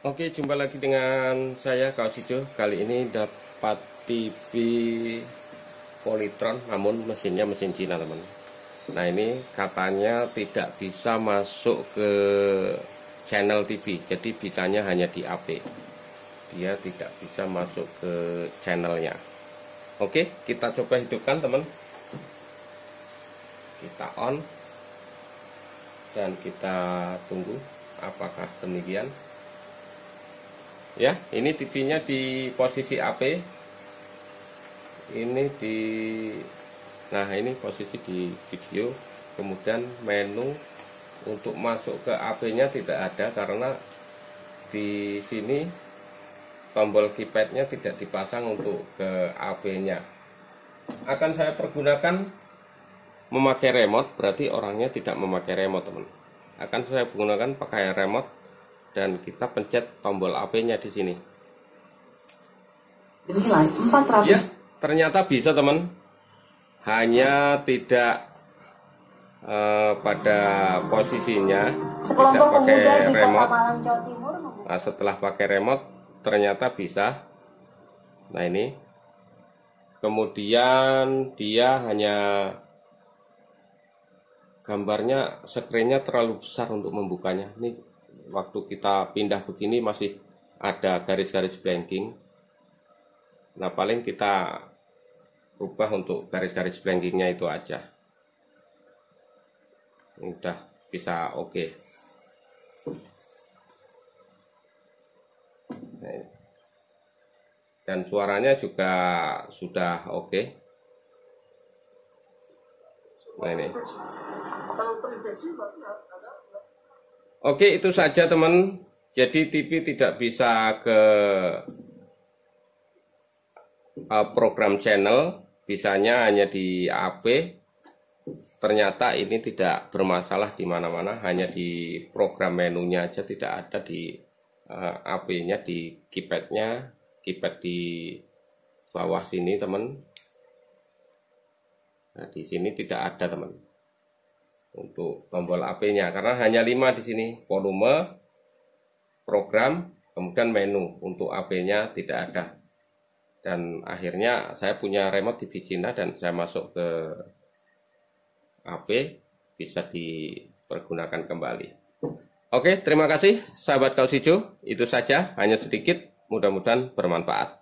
Oke, jumpa lagi dengan saya Kaos Hijau. Kali ini dapat TV Polytron, namun mesinnya mesin Cina, teman. Nah, ini katanya tidak bisa masuk ke channel TV, jadi bisanya hanya di AP. Dia tidak bisa masuk ke channelnya. Oke, kita coba hidupkan, teman. Kita on dan kita tunggu apakah demikian ya ini TV-nya di posisi AP ini di nah ini posisi di video. Kemudian menu untuk masuk ke AP-nya tidak ada karena di sini tombol keypadnya tidak dipasang untuk ke AP-nya akan saya pergunakan memakai remote berarti orangnya tidak memakai remote teman. Akan saya gunakan pakai remote dan kita pencet tombol AP-nya di sini. Nilai 400. Ya, ternyata bisa teman. Hanya tidak uh, pada posisinya tidak pakai remote. Nah, setelah pakai remote ternyata bisa. Nah ini. Kemudian dia hanya gambarnya screennya terlalu besar untuk membukanya. Ini waktu kita pindah begini masih ada garis-garis blanking nah paling kita rubah untuk garis-garis blankingnya itu aja udah bisa oke okay. dan suaranya juga sudah oke okay. nah ini Oke, itu saja teman. Jadi TV tidak bisa ke uh, program channel, bisanya hanya di AP. Ternyata ini tidak bermasalah di mana-mana, hanya di program menunya aja tidak ada di uh, AP-nya, di keypadnya, keypad di bawah sini teman. Nah, di sini tidak ada teman untuk tombol AP-nya karena hanya 5 di sini. Volume program kemudian menu. Untuk AP-nya tidak ada. Dan akhirnya saya punya remote TV Cina dan saya masuk ke AP bisa dipergunakan kembali. Oke terima kasih sahabat kaus hijau itu saja hanya sedikit. Mudah-mudahan bermanfaat